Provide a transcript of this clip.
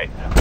right.